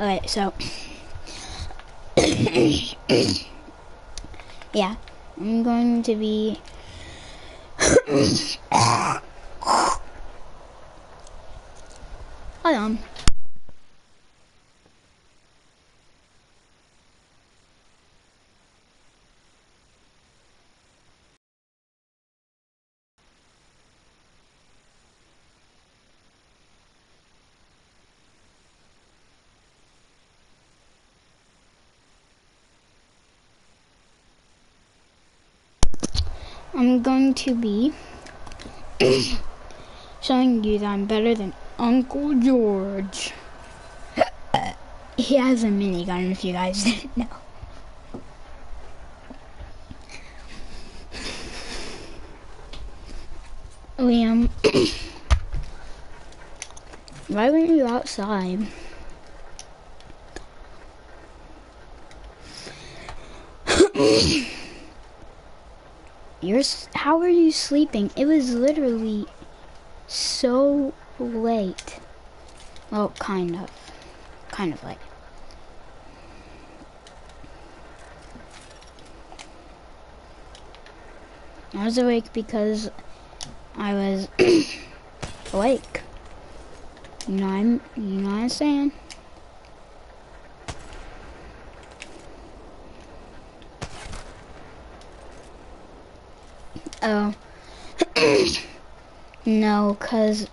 Okay, so yeah, I'm going to be. Hold on. I'm going to be showing you that I'm better than Uncle George. he has a minigun if you guys didn't know. Liam, why weren't you outside? You're, how are you sleeping? It was literally so late. Well, kind of. Kind of late. I was awake because I was awake. You know I'm you know what I'm saying? Oh. no, cause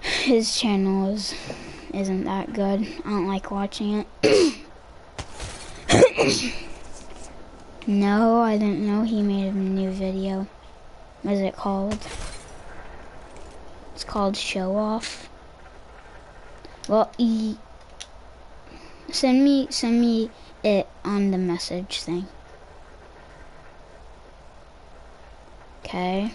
his channel is isn't that good. I don't like watching it. no, I didn't know he made a new video. What is it called? It's called Show Off. Well, he, send me send me it on the message thing. Okay.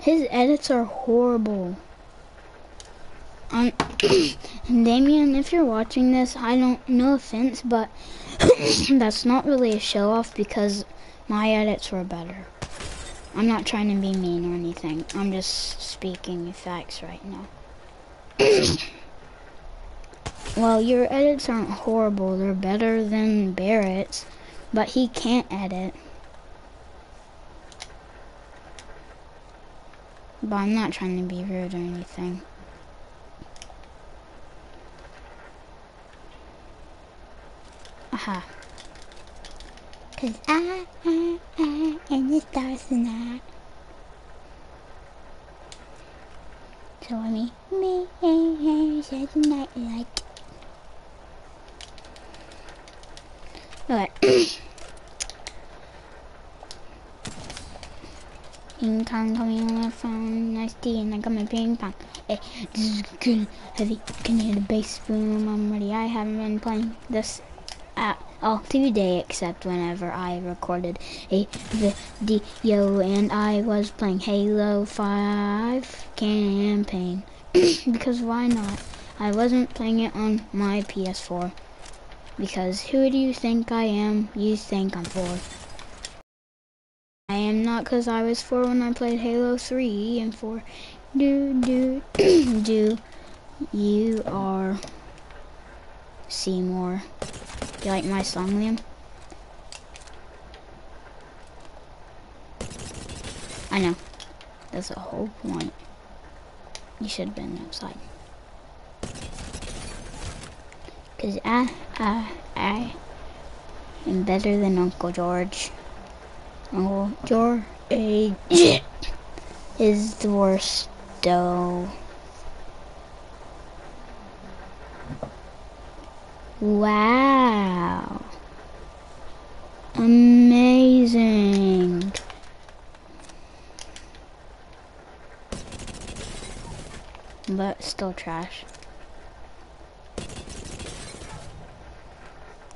His edits are horrible. Um, Damien, if you're watching this, I don't, no offense, but that's not really a show off because my edits were better. I'm not trying to be mean or anything. I'm just speaking facts right now. well, your edits aren't horrible. They're better than Barrett's, but he can't edit. But I'm not trying to be rude or anything. Aha. Cause I, I, I am ah, the ah, ah, stars tonight. I mean, me, said the night light. Ping pong coming on my phone, nice tea, and I got my ping pong. Hey, this is good, heavy, can you hear the bass boom? I'm ready. I haven't been playing this at all today except whenever I recorded a video and I was playing Halo 5 campaign. because why not? I wasn't playing it on my PS4. Because who do you think I am? You think I'm 4. I am not because I was 4 when I played Halo 3 and 4. Do, do, do. You are Seymour. You like my song, Liam? I know. That's the whole point. You should have been outside. Cause I, I, I am better than Uncle George. Uncle George is the worst though. Wow. Amazing. But still trash.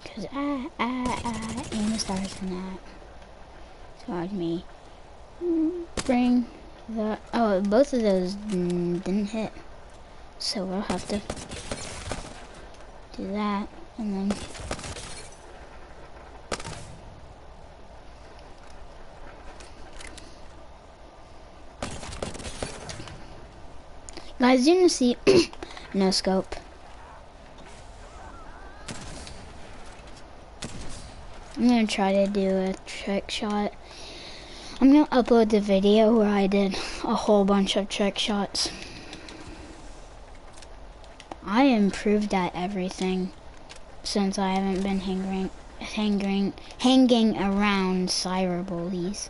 Cause I, I, I am a that. So let me bring the, oh, both of those didn't hit. So we'll have to do that and then... Guys, you didn't see... no scope. I'm gonna try to do a trick shot. I'm gonna upload the video where I did a whole bunch of trick shots. I improved at everything since I haven't been hanging, hanging, hanging around cyber bullies.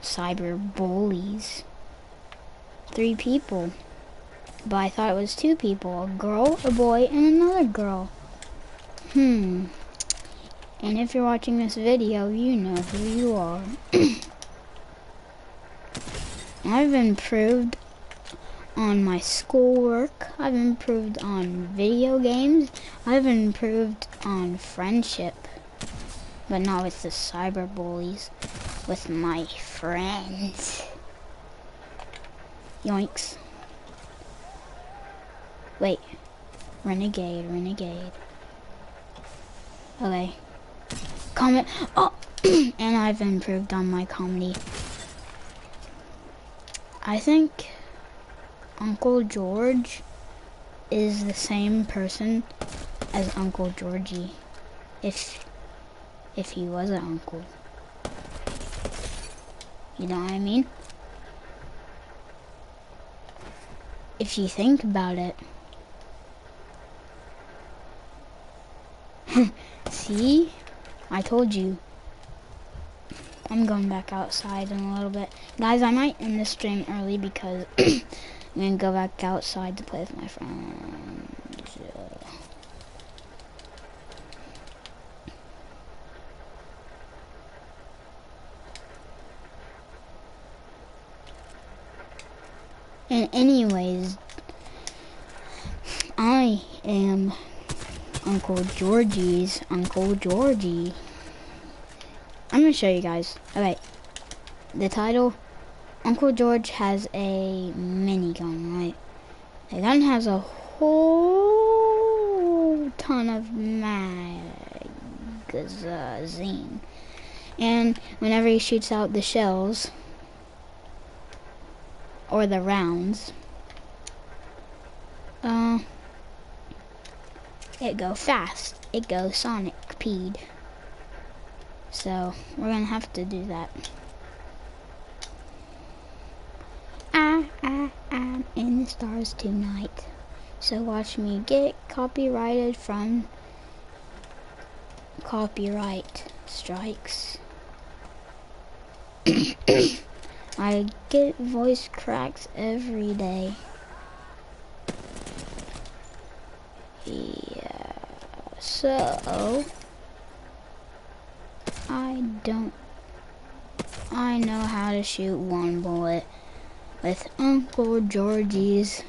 Cyber bullies. Three people. But I thought it was two people. A girl, a boy, and another girl. Hmm. And if you're watching this video, you know who you are. I've improved on my schoolwork. I've improved on video games. I've improved on friendship. But not with the cyber bullies. With my friends. Yoinks. Wait. Renegade, renegade. Okay. Comment. Oh! and I've improved on my comedy. I think Uncle George is the same person as Uncle Georgie. If if he was an uncle. You know what I mean? If you think about it. See? I told you. I'm going back outside in a little bit. Guys, I might end this stream early because I'm gonna go back outside to play with my friends. And anyways, I am Uncle Georgie's Uncle Georgie. I'm gonna show you guys. Alright, the title Uncle George has a minigun, right? The gun has a whole ton of magazine. And whenever he shoots out the shells, or the rounds, uh, it go fast. It goes sonic speed. So, we're gonna have to do that. I am in the stars tonight. So watch me get copyrighted from copyright strikes. I get voice cracks every day. Yeah, so I don't I know how to shoot one bullet with Uncle Georgie's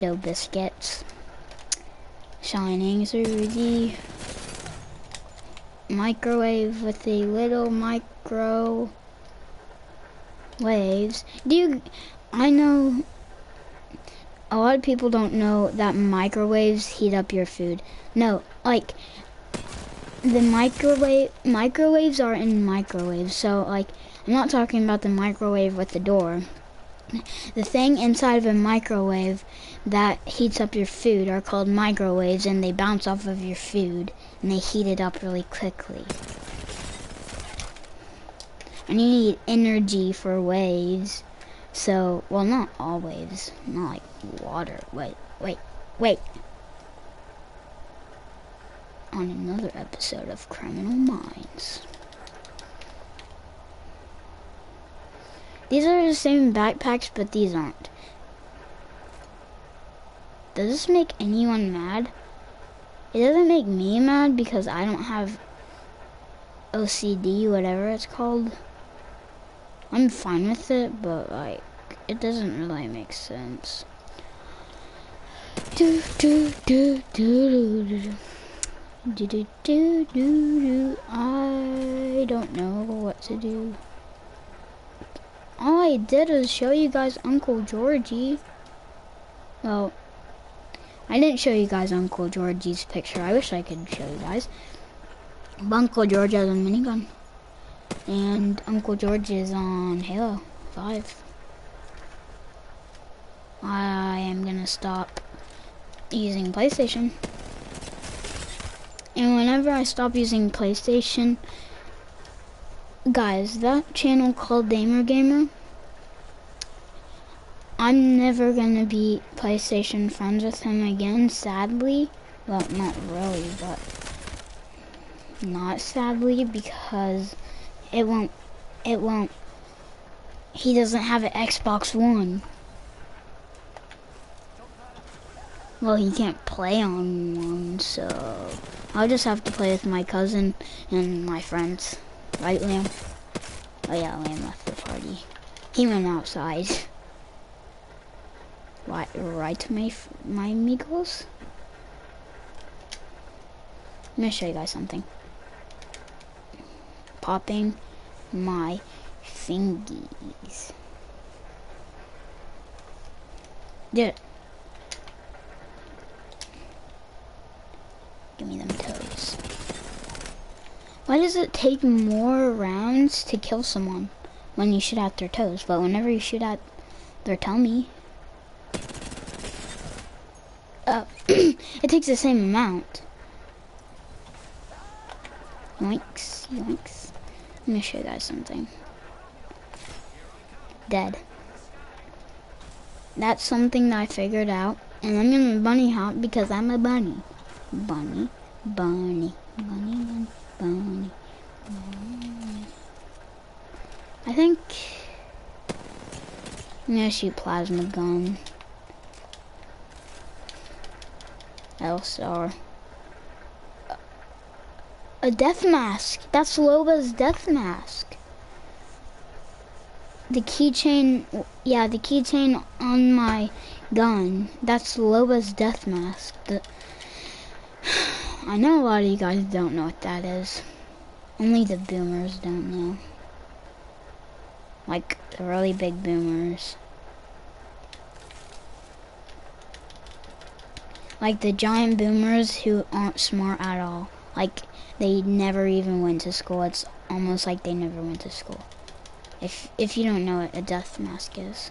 dough biscuits shining through the microwave with the little micro waves. Do you, I know a lot of people don't know that microwaves heat up your food. No, like the microwave microwaves are in microwaves. So like I'm not talking about the microwave with the door. The thing inside of a microwave that heats up your food are called microwaves and they bounce off of your food and they heat it up really quickly. And you need energy for waves. So, well, not always. Not like water. Wait, wait, wait. On another episode of Criminal Minds. These are the same backpacks, but these aren't. Does this make anyone mad? It doesn't make me mad because I don't have OCD, whatever it's called. I'm fine with it, but like, it doesn't really make sense. Do do do do do do do do do do. I don't know what to do. All I did was show you guys Uncle Georgie. Well, I didn't show you guys Uncle Georgie's picture. I wish I could show you guys. Uncle George has a minigun. And Uncle George is on Halo 5. I am gonna stop using PlayStation. And whenever I stop using PlayStation, guys, that channel called Damer Gamer, I'm never gonna be PlayStation friends with him again, sadly. Well, not really, but not sadly because it won't, it won't, he doesn't have an Xbox One. Well, he can't play on one, so I'll just have to play with my cousin and my friends. Right, Liam? Oh yeah, Liam left the party. He went outside. Right, right, my, my amigos? Let me show you guys something. Popping my fingies. It. Give me them toes. Why does it take more rounds to kill someone when you shoot at their toes, but whenever you shoot at their tummy, uh, it takes the same amount. Yoinks, yoinks. Let me show you guys something. Dead. That's something that I figured out. And I'm gonna bunny hop because I'm a bunny. Bunny, bunny, bunny, bunny, bunny, bunny. Mm. I think I'm gonna shoot plasma gun. LSR. A death mask. That's Loba's death mask. The keychain, yeah, the keychain on my gun. That's Loba's death mask. The, I know a lot of you guys don't know what that is. Only the boomers don't know. Like, the really big boomers. Like the giant boomers who aren't smart at all. Like, they never even went to school. It's almost like they never went to school. If, if you don't know what a death mask is.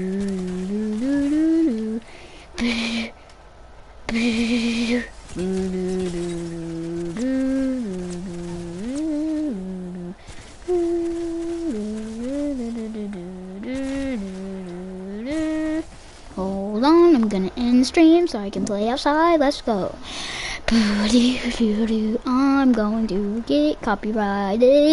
stream so I can play outside. Let's go. I'm going to get copyrighted.